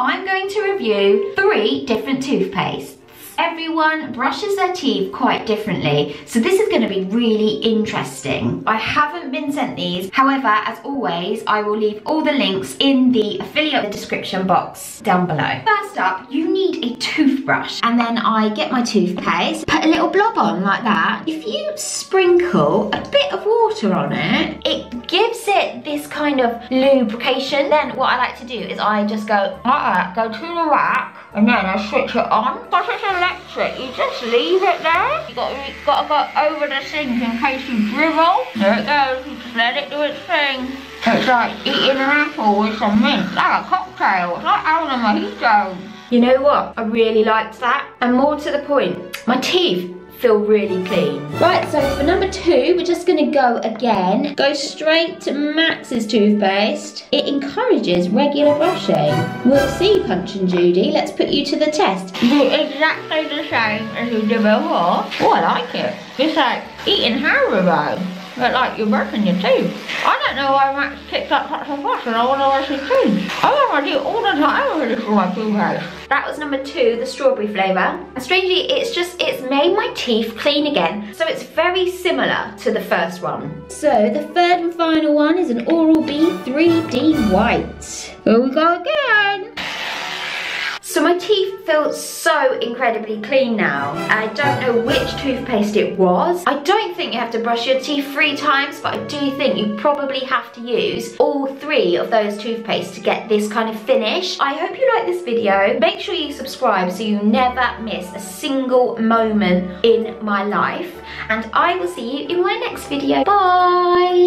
I'm going to review three different toothpastes. Everyone brushes their teeth quite differently, so this is gonna be really interesting. I haven't been sent these, however, as always, I will leave all the links in the affiliate description box down below. First up, you need a toothbrush, and then I get my toothpaste, put a little blob on like that. If you sprinkle a bit of water on it, it gives it this kind of lubrication. Then what I like to do is I just go that, go to the rack, and then I switch it on. You just leave it there. You got, you got to go over the sink in case you dribble. There it goes, you just let it do its thing. It's like eating an apple with some mint, like a cocktail. It's like having a mojito. You know what? I really liked that. And more to the point, my teeth feel really clean. Right, so for number two, we're just gonna go again. Go straight to Max's toothpaste. It encourages regular brushing. We'll see, Punch and Judy. Let's put you to the test. You do exactly the same as you did before. Oh, I like it. It's like eating Haribo. But like you're brushing your teeth. I don't know why Max picks up such a fuss and I want to wash his teeth. I want to do all the time with this for my toothpaste. That was number two, the strawberry flavour. And strangely, it's just, it's made my teeth clean again. So it's very similar to the first one. So the third and final one is an Oral-B 3D White. Here we go again. So my teeth feel so incredibly clean now. I don't know which toothpaste it was. I don't think you have to brush your teeth three times, but I do think you probably have to use all three of those toothpastes to get this kind of finish. I hope you like this video. Make sure you subscribe so you never miss a single moment in my life. And I will see you in my next video. Bye!